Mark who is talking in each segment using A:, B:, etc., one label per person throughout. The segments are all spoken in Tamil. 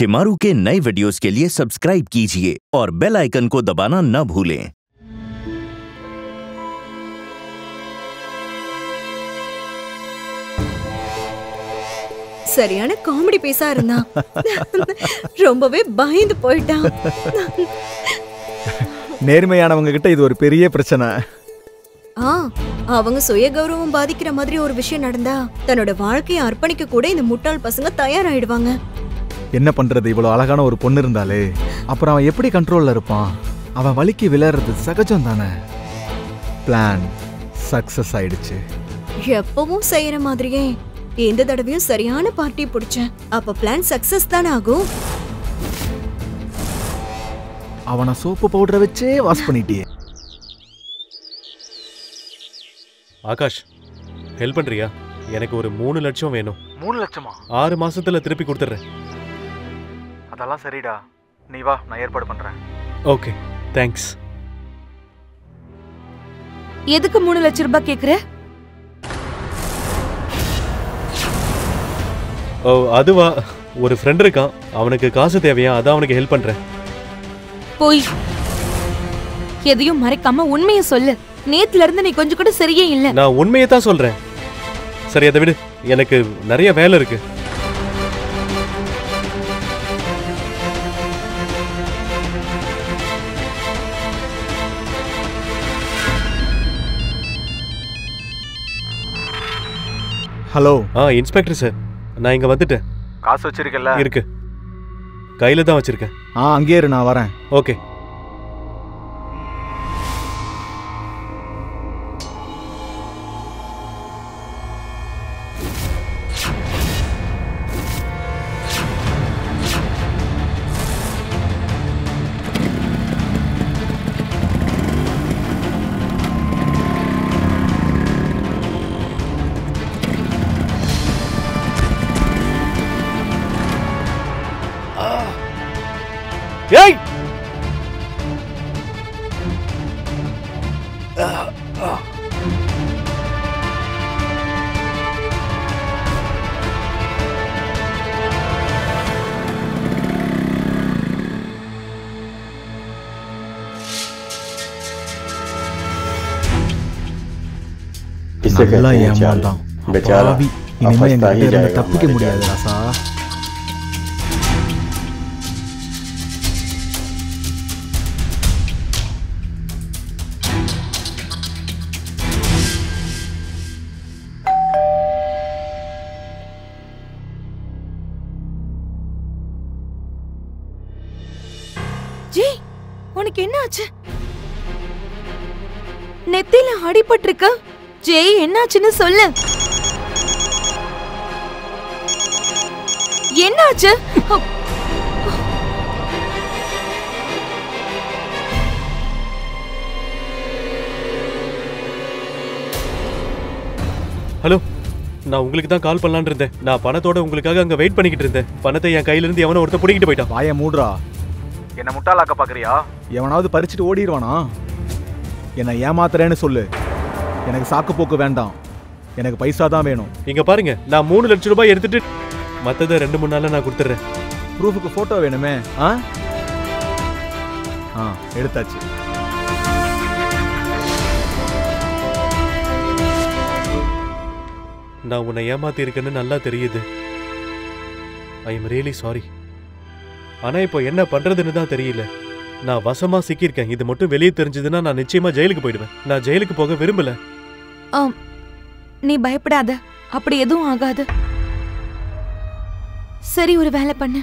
A: शिमारू के नए वीडियोस के लिए सब्सक्राइब कीजिए और बेल आइकन को दबाना न भूलें
B: சரியான காமெடி பேசா இருந்தான் ரொம்பவே பயந்து போயிட்டான்
C: நேர்மையானவங்க கிட்ட இது ஒரு பெரிய பிரச்சனை
B: ஆ அவங்க சுய கௌரவம் பாதிக்கிற மாதிரி ஒரு விஷயம் நடந்தா தன்னோட வாழ்க்கையை அர்ப்பணிக்க கூட இந்த முட்டாள் பசங்க தயாராயிடுவாங்க
C: என்ன பண்றது? இவ்வளவு அழகான ஒரு பொண்ணு இருந்தாலே. அப்புறம் அவன் எப்படி கண்ட்ரோல்ல இருப்பான்? அவன் வலிக்கு விளையாடுறது சகஜம் தானே? பிளான் சக்சஸ் ஆயிடுச்சு.
B: எப்பவும் செய்யற மாதிரியே எந்த தடவையும் சரியான பார்ட்டி பிடிச்சேன். அப்ப பிளான் சக்சஸ் தானே ஆகும்?
C: அவனை சோப்பு பவுடரை வச்சே வாஷ் பண்ணிட்டியே.
D: ஆகாஷ் ஹெல்ப் பண்றியா? எனக்கு ஒரு மூணு லட்சம் வேணும்.
C: மூணு லட்சமா?
D: ஆறு மாசத்துல திருப்பி கொடுத்துட்றேன்.
C: அதெல்லாம் சரிடா. நீ வா நான் ஏற்பாடு பண்றேன்.
D: ஓகே தேங்க்ஸ்
E: எதுக்கு மூணு லட்சம் ரூபாய் கேக்குற?
D: ஓ அதுவா? ஒரு ஃப்ரெண்ட் இருக்கான். அவனுக்கு காசு தேவையா? அதான் அவனுக்கு ஹெல்ப் பண்றேன்.
E: போய். எதையும் மறைக்காம உண்மையை சொல்லு. நேத்துல இருந்து நீ கொஞ்சம் கூட சரியே இல்ல.
D: நான் உண்மையை தான் சொல்றேன். சரி அதை விடு. எனக்கு நிறைய வேலை இருக்கு.
C: ஹலோ.
D: ஆ இன்ஸ்பெக்டர் சார். நான் இங்க வந்துட்டேன்.
C: காசு வச்சிருக்கல
D: இருக்கு. கையில தான் வச்சிருக்கேன்.
C: ஆ அங்கேயே இரு நான் வரேன்.
F: Okay.
C: Isi
F: kertas
C: ini
F: macam
C: apa?
F: Bicara
C: apa ini?
F: Ini
C: nggak
F: ada
C: yang
F: tapi
C: kemudian
E: rasa. உனக்கு என்ன ஆச்சு நெத்தில அடிபட்டிருக்க? ஜெய் என்னாச்சுன்னு சொல்லு. என்னாச்சு?
D: ஹலோ நான் உங்களுக்கு தான் கால் பண்ணலான்னு இருந்தேன். நான் பணத்தோட உங்களுக்காக அங்க வெயிட் பண்ணிக்கிட்டு இருந்தேன். பணத்தை என் கையில இருந்து எவனோ ஒருத்த பிடிக்கிட்டு போயிட்டான்.
C: வாய மூடுறா. என்ன முட்டாளாக்க பாக்குறியா? எவனாவது பறிச்சுட்டு ஓடிடுவானா என்னை ஏமாத்துறேன்னு சொல்லு. எனக்கு சாக்கு போக்கு வேண்டாம். எனக்கு பைசா தான் வேணும்.
D: இங்க பாருங்க நான் மூணு லட்சம் ரூபாய் எடுத்துட்டு மத்தத ரெண்டு மூணு நாள்ல நான் கொடுத்துட்றேன்.
C: ப்ரூஃபுக்கு போட்டோ வேணுமே? ஆ? ஆ எடுத்தாச்சு.
D: நான் உன்னை ஏமாத்தி இருக்கேன்னு நல்லா தெரியுது. ஐ எம் ரியலி சாரி ஆனா இப்போ என்ன பண்றதுன்னு தான் தெரியல. நான் வசமா சிக்கியிருக்கேன். இது மட்டும் வெளியே தெரிஞ்சதுன்னா நான் நிச்சயமா ஜெயிலுக்கு போயிடுவேன். நான் ஜெயிலுக்கு போக விரும்பல.
E: ஆம். நீ பயப்படாத. அப்படி எதுவும் ஆகாது. சரி ஒரு வேலை பண்ணு.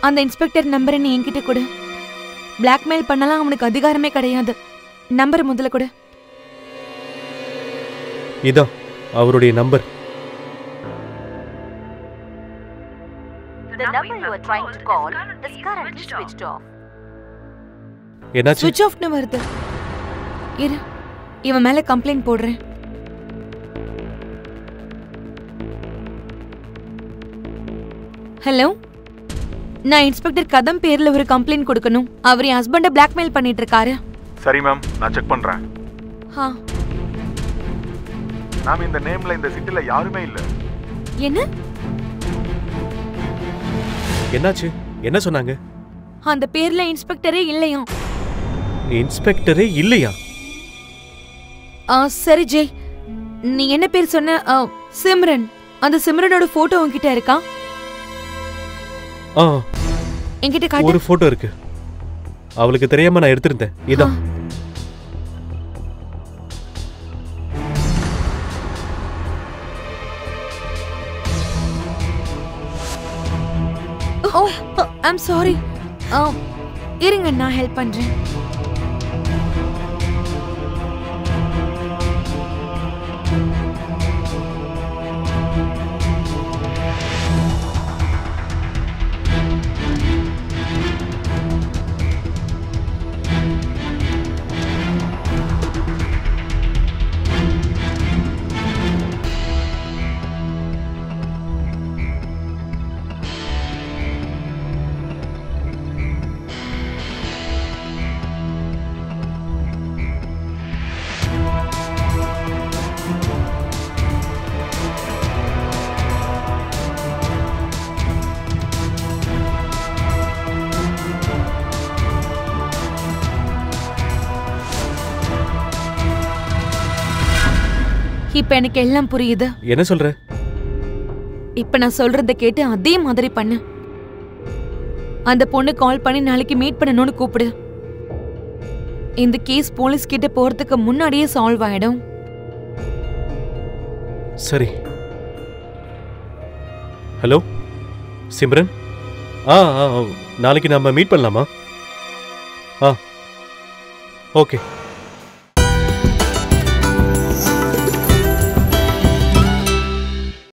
E: அந்த இன்ஸ்பெக்டர் நம்பரை நீ என்கிட்ட கொடு. பிளாக்மெயில் பண்ணலாம் அவனுக்கு அதிகாரமே கிடையாது. நம்பர் முதல்ல கொடு.
D: இதான் அவருடைய
G: number. Are trying to call is currently switched off.
D: என்னாச்சு?
E: சுவிட்ச் ஆஃப்னு வருது. இரு இவன் மேல கம்ப்ளைண்ட் போடுறேன். ஹலோ நான் இன்ஸ்பெக்டர் கதம் பேர்ல ஒரு கம்ப்ளைண்ட் கொடுக்கணும். அவர் என் ஹஸ்பண்ட பிளாக்மெயில் பண்ணிட்டு இருக்காரு
C: சரி மேம் நான் செக் பண்றேன்.
E: ஆ.
C: மேம் இந்த நேம்ல இந்த சிட்டில யாருமே இல்ல.
E: என்ன?
D: என்னாச்சு? என்ன சொன்னாங்க?
E: அந்த பேர்ல இன்ஸ்பெக்டரே இல்லையாம்
D: இன்ஸ்பெக்டரே இல்லையா?
E: ஆ, சரி ஜெய். நீ என்ன பேர் சொன்ன? சிம்ரன். அந்த சிம்ரனோட போட்டோ உன்கிட்ட இருக்கா?
D: ஆ.
E: என்கிட்ட காட்டு.
D: ஒரு போட்டோ இருக்கு. அவளுக்கு தெரியாம நான் எடுத்திருந்தேன். இதான்.
E: ஐம் சாரி um, இருங்க நான் ஹெல்ப் பண்றேன். இப்ப எனக்கு எல்லாம் புரியுது.
D: என்ன சொல்ற?
E: இப்ப நான் சொல்றத கேட்டு அதே மாதிரி பண்ணு. அந்த பொண்ணு கால் பண்ணி நாளைக்கு மீட் பண்ணணும்னு கூப்பிடு. இந்த கேஸ் போலீஸ் கிட்ட போறதுக்கு முன்னாடியே சால்வ் ஆயிடும்.
D: சரி. ஹலோ சிம்ரன்? ஆ ஆ ஆ, நாளைக்கு நம்ம மீட் பண்ணலாமா? ஆ ஓகே.